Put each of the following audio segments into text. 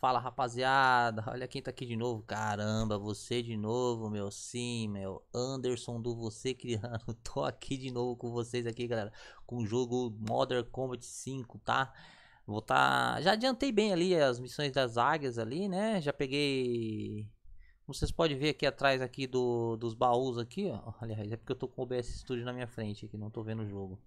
Fala rapaziada, olha quem tá aqui de novo. Caramba, você de novo, meu sim, meu Anderson do Você Criando. Tô aqui de novo com vocês aqui, galera, com o jogo Modern Combat 5, tá? Vou tá, já adiantei bem ali as missões das águias ali, né? Já peguei vocês podem ver aqui atrás aqui do, dos baús aqui, ó. Aliás, é porque eu tô com o OBS Studio na minha frente aqui, não tô vendo o jogo.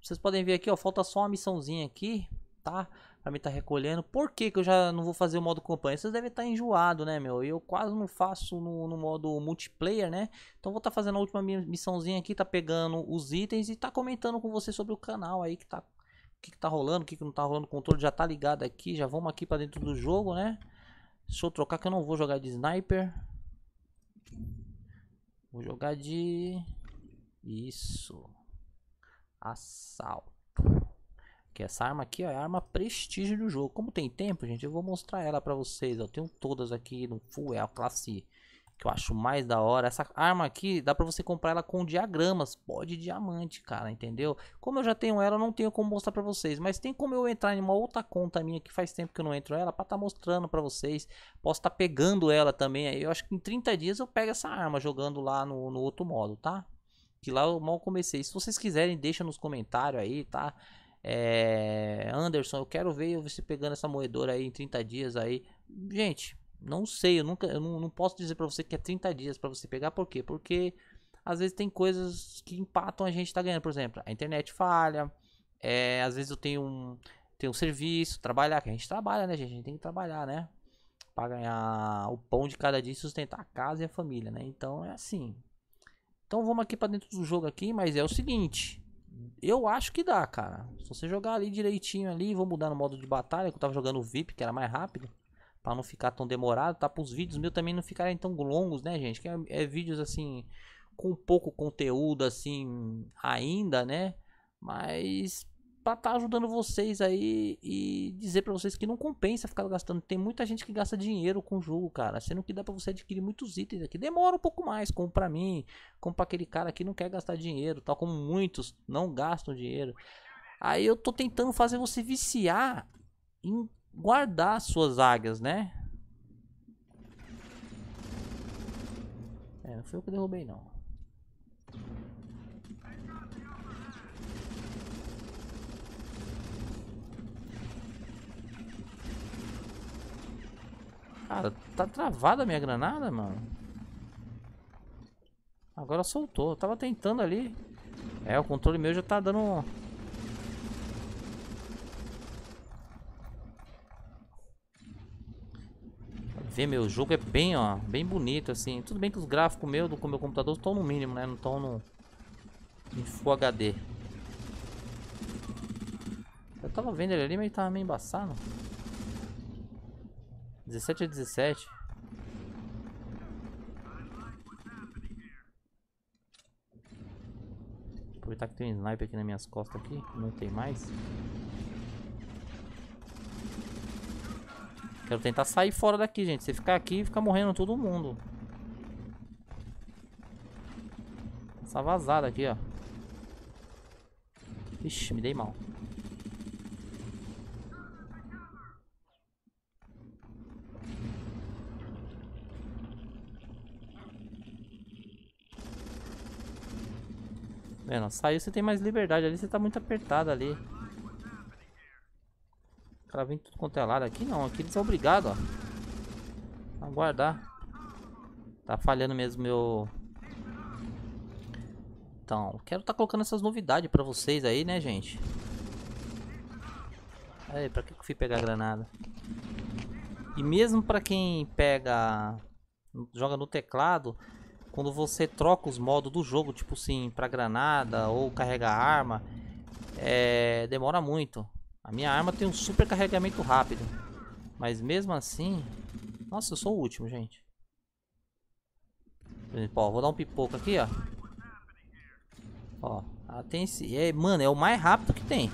Vocês podem ver aqui, ó, falta só uma missãozinha aqui, tá? Pra mim tá recolhendo. Por que que eu já não vou fazer o modo campanha? Vocês devem estar tá enjoado, né, meu? Eu quase não faço no, no modo multiplayer, né? Então vou estar tá fazendo a última missãozinha aqui, tá pegando os itens e tá comentando com vocês sobre o canal aí que tá... O que, que tá rolando, o que, que não tá rolando, o controle já tá ligado aqui, já vamos aqui para dentro do jogo, né? Deixa eu trocar que eu não vou jogar de sniper. Vou jogar de... Isso. Assalto. Que essa arma aqui ó, é a arma prestígio do jogo. Como tem tempo, gente, eu vou mostrar ela pra vocês. Eu tenho todas aqui no full, é a classe que eu acho mais da hora. Essa arma aqui, dá pra você comprar ela com diagramas, pó de diamante, cara, entendeu? Como eu já tenho ela, eu não tenho como mostrar pra vocês. Mas tem como eu entrar em uma outra conta minha, que faz tempo que eu não entro ela, pra tá mostrando pra vocês. Posso estar tá pegando ela também aí. Eu acho que em 30 dias eu pego essa arma, jogando lá no, no outro modo, tá? Que lá eu mal comecei. Se vocês quiserem, deixa nos comentários aí, tá? É, Anderson, eu quero ver você pegando essa moedora aí em 30 dias aí. Gente, não sei, eu nunca eu não, não posso dizer para você que é 30 dias para você pegar, por quê? Porque às vezes tem coisas que empatam a gente tá ganhando, por exemplo, a internet falha, é, às vezes eu tenho um tenho um serviço, trabalhar, que a gente trabalha, né, gente? A gente tem que trabalhar, né? Para ganhar o pão de cada dia e sustentar a casa e a família, né? Então é assim. Então vamos aqui para dentro do jogo aqui, mas é o seguinte, eu acho que dá, cara. Se você jogar ali direitinho ali, vou mudar no modo de batalha, que eu tava jogando VIP, que era mais rápido, para não ficar tão demorado, tá? Para os vídeos meus também não ficarem tão longos, né, gente? Que é, é vídeos assim com pouco conteúdo assim ainda, né? Mas para estar tá ajudando vocês aí e dizer para vocês que não compensa ficar gastando. Tem muita gente que gasta dinheiro com o jogo, cara. Sendo que dá para você adquirir muitos itens aqui. Demora um pouco mais, como para mim, como para aquele cara que não quer gastar dinheiro, tal como muitos não gastam dinheiro. Aí eu tô tentando fazer você viciar em guardar suas águias, né? É, não foi eu que derrubei não. Cara, tá travada a minha granada, mano. Agora soltou. Eu tava tentando ali. É, o controle meu já tá dando... Ver, meu jogo é bem, ó, bem bonito, assim. Tudo bem que os gráficos meus do meu computador estão no mínimo, né? Não estão no... Em Full HD. Eu tava vendo ele ali, mas ele tava meio embaçado. 17 a 17. Aproveitar que tem um sniper aqui nas minhas costas aqui. Não tem mais. Quero tentar sair fora daqui, gente. Se ficar aqui, fica morrendo todo mundo. Essa vazada aqui, ó. Ixi, me dei mal. Vendo? Saiu, você tem mais liberdade. Ali você tá muito apertado ali. O cara vem tudo quanto é lado. Aqui não, aqui eles são obrigados, ó. A guardar. Tá falhando mesmo meu... Então, quero tá colocando essas novidades pra vocês aí, né, gente? Aí, pra que eu fui pegar granada? E mesmo pra quem pega... Joga no teclado quando você troca os modos do jogo, tipo assim, pra granada ou carregar arma, é, demora muito. A minha arma tem um super carregamento rápido. Mas mesmo assim... Nossa, eu sou o último, gente. Ó, vou dar um pipoco aqui, ó. Ó, ela tem esse... É, mano, é o mais rápido que tem.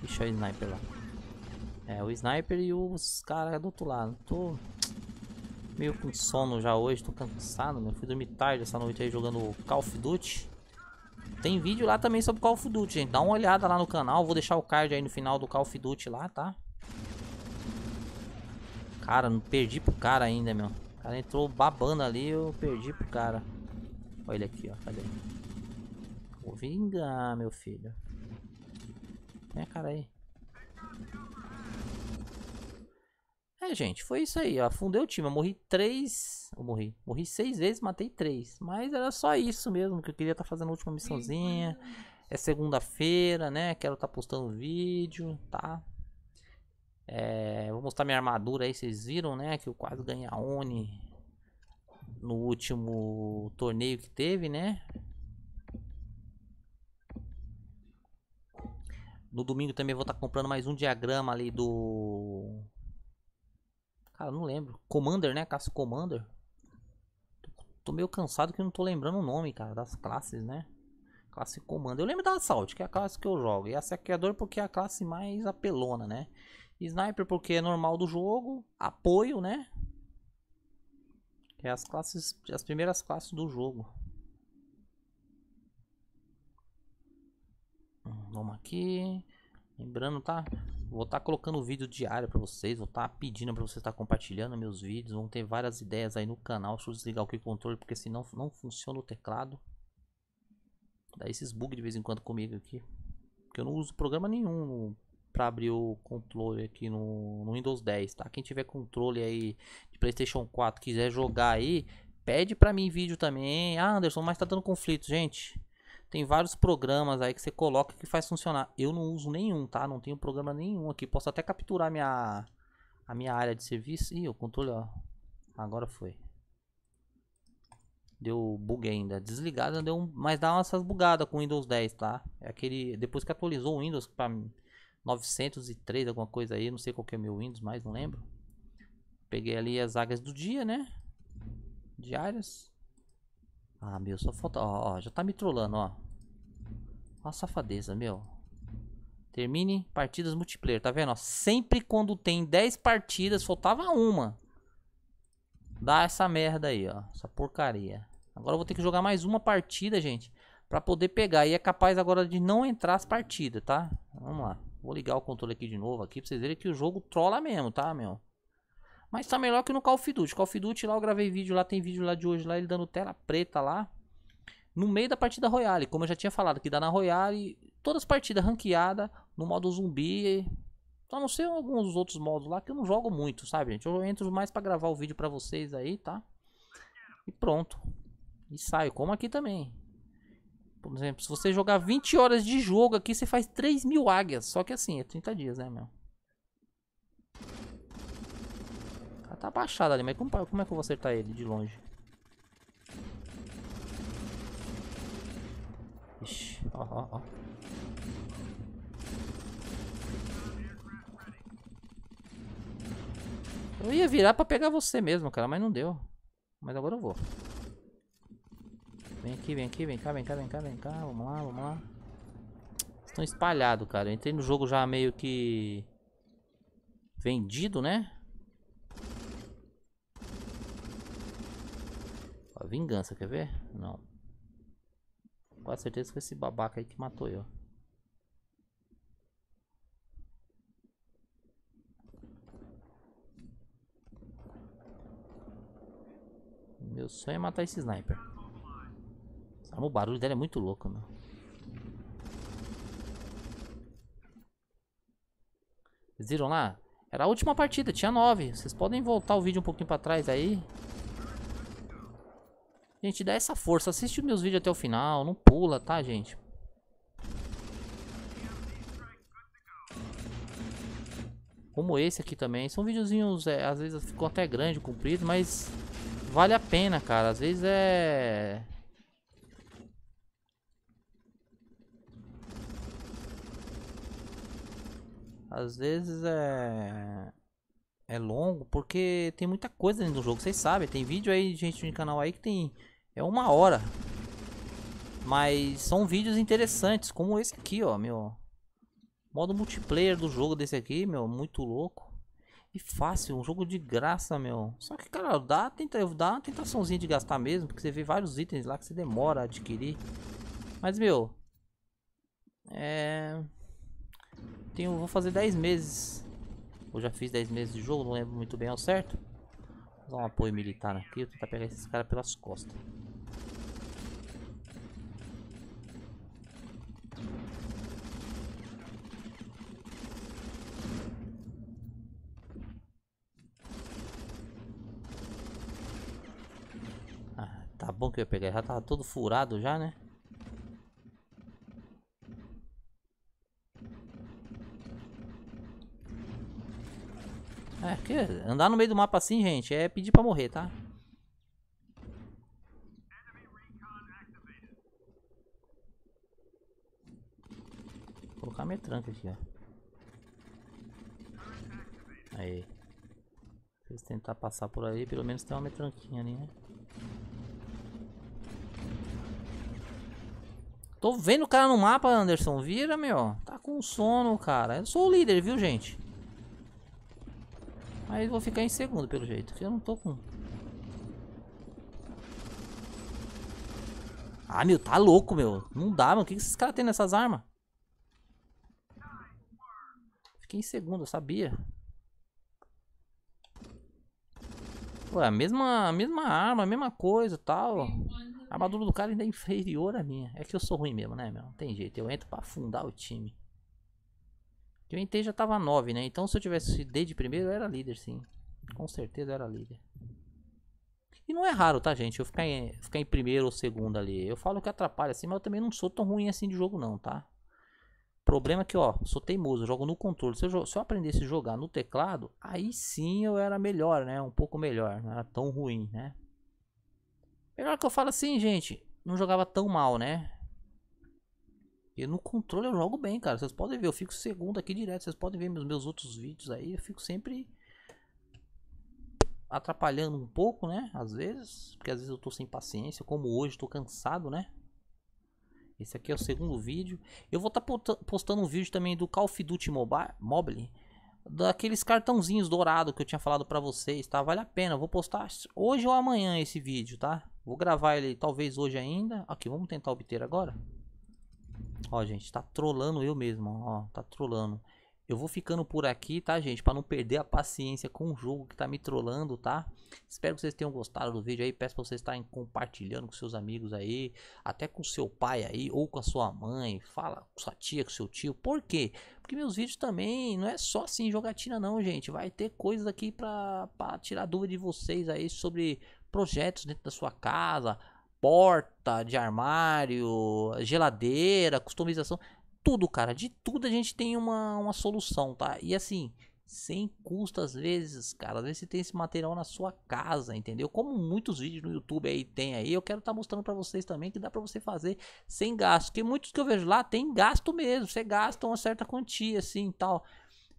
Deixa o sniper lá. É, o sniper e os caras do outro lado. Tô meio com sono já hoje, tô cansado, né? Fui dormir tarde essa noite aí jogando Call of Duty. Tem vídeo lá também sobre Call of Duty, gente. Dá uma olhada lá no canal. Vou deixar o card aí no final do Call of Duty lá, tá? Cara, não perdi pro cara ainda, meu. O cara entrou babando ali, eu perdi pro cara. Olha ele aqui, ó. Cadê? Vou vingar, meu filho. Vem, cara aí. É, gente, foi isso aí. Afundei o time. Eu morri três. Eu morri. Morri seis vezes, matei três. Mas era só isso mesmo que eu queria estar tá fazendo a última missãozinha. É segunda-feira, né? Quero estar tá postando vídeo, tá? É, vou mostrar minha armadura aí, vocês viram, né? Que eu quase ganhei a Oni no último torneio que teve, né? No domingo também vou estar tá comprando mais um diagrama ali do Cara, não lembro. Commander, né? Caça Commander. Tô meio cansado que não tô lembrando o nome, cara, das classes, né? Classe Commander. Eu lembro da Assault, que é a classe que eu jogo. E a Saqueador porque é a classe mais apelona, né? Sniper porque é normal do jogo. Apoio, né? Que é as classes, as primeiras classes do jogo. Hum, vamos aqui. Lembrando, tá? Vou estar tá colocando vídeo diário para vocês, vou estar tá pedindo para vocês estar tá compartilhando meus vídeos, vão ter várias ideias aí no canal. Deixa eu desligar o controle porque senão não funciona o teclado. Dá esses bugs de vez em quando comigo aqui. Porque eu não uso programa nenhum para abrir o controle aqui no, no, Windows 10, tá? Quem tiver controle aí de PlayStation 4 quiser jogar aí, pede para mim vídeo também. Ah, Anderson, mas tá dando conflito, gente. Tem vários programas aí que você coloca que faz funcionar. Eu não uso nenhum, tá? Não tenho programa nenhum aqui. Posso até capturar minha a minha área de serviço. Ih, o controle, ó. Agora foi. Deu bug ainda. Desligada deu um, mas dá umas bugadas com o Windows 10, tá? É aquele depois que atualizou o Windows para 903 alguma coisa aí, não sei qual que é meu Windows, mais não lembro. Peguei ali as águas do dia, né? Diárias. Ah, meu, só falta. Ó, ó, já tá me trollando, ó. Ó a safadeza, meu. Termine partidas multiplayer, tá vendo? Ó, sempre quando tem 10 partidas, faltava uma. Dá essa merda aí, ó. Essa porcaria. Agora eu vou ter que jogar mais uma partida, gente. Pra poder pegar. E é capaz agora de não entrar as partidas, tá? Vamos lá. Vou ligar o controle aqui de novo aqui pra vocês verem que o jogo trola mesmo, tá, meu? Mas tá melhor que no Call of Duty. Call of Duty lá eu gravei vídeo lá, tem vídeo lá de hoje lá, ele dando tela preta lá. No meio da partida Royale, como eu já tinha falado, que dá na Royale, todas as partidas ranqueadas, no modo zumbi. Só não sei alguns outros modos lá que eu não jogo muito, sabe, gente? Eu entro mais para gravar o vídeo para vocês aí, tá? E pronto. E saio, como aqui também. Por exemplo, se você jogar 20 horas de jogo aqui, você faz 3 mil águias. Só que assim, é 30 dias, né, meu? Tá baixado ali, mas como, como é que eu vou acertar ele de longe? Ixi, ó, ó, ó. Eu ia virar pra pegar você mesmo, cara, mas não deu. Mas agora eu vou. Vem aqui, vem aqui, vem cá, vem cá, vem cá, vem cá. Vamos lá, vamos lá. Estão espalhados, cara. Eu entrei no jogo já meio que... Vendido, né? Vingança, quer ver? Não. Com certeza foi esse babaca aí que matou eu. Meu sonho é matar esse sniper. O barulho dele é muito louco, meu. Vocês viram lá? Era a última partida, tinha nove. Vocês podem voltar o vídeo um pouquinho pra trás aí. Gente, dá essa força. Assiste meus vídeos até o final. Não pula, tá, gente? Como esse aqui também. São videozinhos, é, às vezes ficam até grande, comprido, mas vale a pena, cara. Às vezes é... Às vezes é... É longo, porque tem muita coisa dentro do jogo, vocês sabem. Tem vídeo aí, gente no canal aí que tem é uma hora. Mas são vídeos interessantes, como esse aqui, ó, meu. Modo multiplayer do jogo desse aqui, meu, muito louco. E fácil, um jogo de graça, meu. Só que, cara, dá, tenta, dá uma tentaçãozinha de gastar mesmo, porque você vê vários itens lá que você demora a adquirir. Mas, meu... É... Tenho, vou fazer 10 meses. Eu já fiz 10 meses de jogo, não lembro muito bem ao certo. Vou dar um apoio militar aqui, vou tentar pegar esses caras pelas costas. Ah, tá bom que eu ia pegar, já tava todo furado já, né? É, que andar no meio do mapa assim, gente, é pedir pra morrer, tá? Vou colocar minha tranca aqui, ó. Aí. Se eles tentar passar por aí, pelo menos tem uma metranquinha ali, né? Tô vendo o cara no mapa, Anderson. Vira, meu. Tá com sono, cara. Eu sou o líder, viu, gente? Mas vou ficar em segundo, pelo jeito. Que eu não tô com... Ah, meu, tá louco, meu. Não dá, mano. O que, esses caras têm nessas armas? Fiquei em segundo, eu sabia. Ué, a mesma, a mesma arma, a mesma coisa tal. A armadura do cara ainda é inferior à minha. É que eu sou ruim mesmo, né, meu? Não tem jeito. Eu entro pra afundar o time. Eu entrei já tava 9, né? Então se eu tivesse desde primeiro, eu era líder, sim. Com certeza eu era líder. E não é raro, tá, gente? Eu ficar em, ficar em primeiro ou segundo ali. Eu falo que atrapalha assim, mas eu também não sou tão ruim assim de jogo, não, tá? Problema é que, ó, sou teimoso, jogo no controle. Se eu, se eu aprendesse a jogar no teclado, aí sim eu era melhor, né? Um pouco melhor. Não era tão ruim, né? Melhor que eu falo assim, gente. Não jogava tão mal, né? E no controle eu jogo bem, cara. Vocês podem ver, eu fico segundo aqui direto. Vocês podem ver meus, meus outros vídeos aí. Eu fico sempre atrapalhando um pouco, né? Às vezes, porque às vezes eu tô sem paciência, como hoje, tô cansado, né? Esse aqui é o segundo vídeo. Eu vou estar tá postando um vídeo também do Call of Duty Mobile, daqueles cartãozinhos dourados que eu tinha falado pra vocês, tá? Vale a pena, eu vou postar hoje ou amanhã esse vídeo, tá? Vou gravar ele talvez hoje ainda. Aqui, vamos tentar obter agora. Ó, gente, tá trolando eu mesmo, ó, tá trolando. Eu vou ficando por aqui, tá, gente? Pra não perder a paciência com o jogo que tá me trollando, tá? Espero que vocês tenham gostado do vídeo aí. Peço pra vocês estarem compartilhando com seus amigos aí. Até com seu pai aí, ou com a sua mãe. Fala com sua tia, com seu tio. Por quê? Porque meus vídeos também não é só assim jogatina não, gente. Vai ter coisas aqui pra tirar dúvida de vocês aí sobre projetos dentro da sua casa porta de armário, geladeira, customização, tudo, cara. De tudo a gente tem uma, uma solução, tá? E assim, sem custo às vezes, cara. Às vezes você tem esse material na sua casa, entendeu? Como muitos vídeos no YouTube aí tem aí, eu quero estar tá mostrando para vocês também que dá para você fazer sem gasto. Porque muitos que eu vejo lá tem gasto mesmo, você gasta uma certa quantia assim, tal.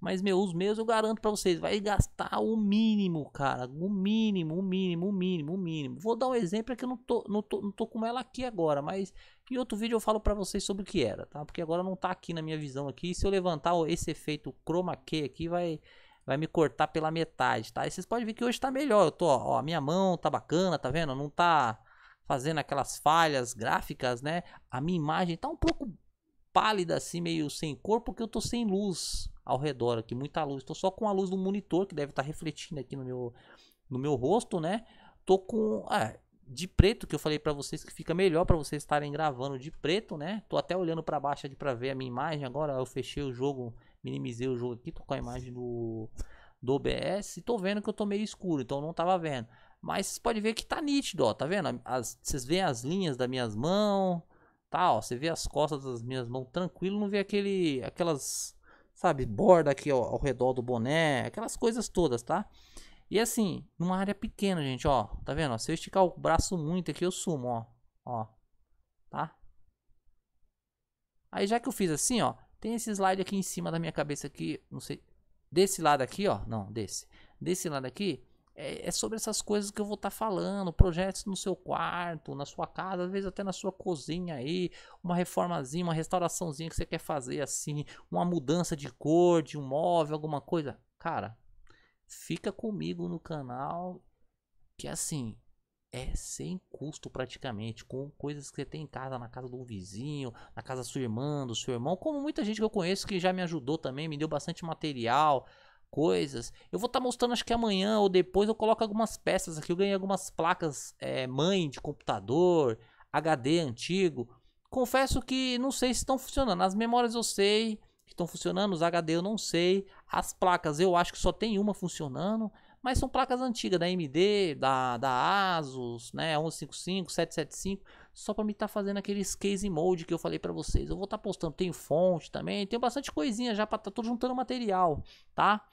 Mas, meu, os meus eu garanto pra vocês, vai gastar o mínimo, cara. O mínimo, o mínimo, o mínimo, o mínimo. Vou dar um exemplo é que eu não tô, não tô, não tô com ela aqui agora, mas em outro vídeo eu falo pra vocês sobre o que era, tá? Porque agora não tá aqui na minha visão aqui. Se eu levantar esse efeito chroma key aqui, vai, vai me cortar pela metade, tá? E vocês podem ver que hoje tá melhor. Eu tô, ó, a minha mão tá bacana, tá vendo? Não tá fazendo aquelas falhas gráficas, né? A minha imagem tá um pouco pálida assim, meio sem cor, porque eu tô sem luz ao redor aqui, muita luz. Tô só com a luz do monitor que deve estar tá refletindo aqui no meu, no meu rosto, né? Tô com ah, de preto que eu falei para vocês que fica melhor para vocês estarem gravando de preto, né? Tô até olhando para baixo aqui para ver a minha imagem. Agora eu fechei o jogo, minimizei o jogo aqui, tô com a imagem do do OBS tô vendo que eu tô meio escuro, então não tava vendo. Mas vocês podem ver que tá nítido, ó, tá vendo? As, vocês veem as linhas das minhas mãos, ó, você vê as costas das minhas mãos tranquilo, não vê aquele aquelas sabe, borda aqui ó, ao redor do boné, aquelas coisas todas, tá? E assim, numa área pequena, gente, ó, tá vendo? se eu esticar o braço muito aqui, eu sumo, ó, ó, tá? Aí já que eu fiz assim, ó, tem esse slide aqui em cima da minha cabeça aqui, não sei, desse lado aqui, ó, não, desse, desse lado aqui, é, é sobre essas coisas que eu vou estar tá falando, projetos no seu quarto, na sua casa, às vezes até na sua cozinha aí, uma reformazinha, uma restauraçãozinha que você quer fazer assim, uma mudança de cor de um móvel, alguma coisa. Cara, fica comigo no canal que assim, é sem custo praticamente, com coisas que você tem em casa, na casa do vizinho, na casa da sua irmã, do seu irmão, como muita gente que eu conheço que já me ajudou também, me deu bastante material, coisas. Eu vou estar tá mostrando, acho que amanhã ou depois eu coloco algumas peças aqui. Eu ganhei algumas placas é, mãe de computador, HD antigo. Confesso que não sei se estão funcionando. As memórias eu sei que estão funcionando, os HD eu não sei. As placas eu acho que só tem uma funcionando. Mas são placas antigas da AMD, da, da Asus, né, 1155, 775, só para me estar tá fazendo aqueles case mode que eu falei para vocês. Eu vou estar tá postando, tenho fonte também, tenho bastante coisinha já para tá tô juntando material, tá?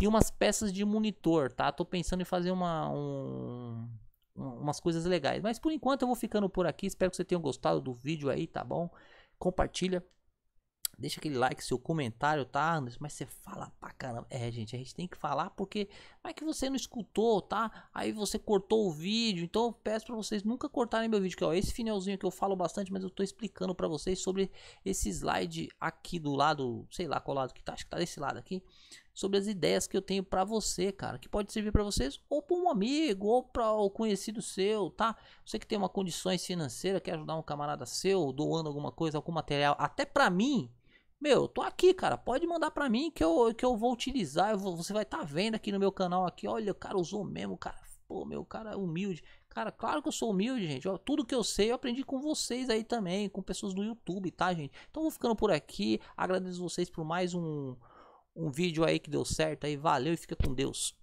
E umas peças de monitor, tá? Tô pensando em fazer uma um, umas coisas legais. Mas por enquanto eu vou ficando por aqui. Espero que você tenha gostado do vídeo aí, tá bom? Compartilha Deixa aquele like, seu comentário, tá, Anderson? Mas você fala pra caramba. É, gente, a gente tem que falar porque vai que você não escutou, tá? Aí você cortou o vídeo. Então eu peço pra vocês nunca cortarem meu vídeo. Que, ó, esse finalzinho que eu falo bastante, mas eu tô explicando pra vocês sobre esse slide aqui do lado, sei lá qual lado que tá, acho que tá desse lado aqui. Sobre as ideias que eu tenho pra você, cara. Que pode servir pra vocês ou pra um amigo ou pra o conhecido seu, tá? Você que tem uma condições financeiras, quer ajudar um camarada seu, doando alguma coisa, algum material, até pra mim meu, tô aqui, cara. Pode mandar pra mim que eu, que eu vou utilizar. Eu vou, você vai estar tá vendo aqui no meu canal aqui. Olha, o cara usou mesmo, cara. Pô, meu cara é humilde. Cara, claro que eu sou humilde, gente. Ó, tudo que eu sei eu aprendi com vocês aí também, com pessoas do YouTube, tá, gente? Então vou ficando por aqui. Agradeço vocês por mais um, um vídeo aí que deu certo aí. Valeu e fica com Deus.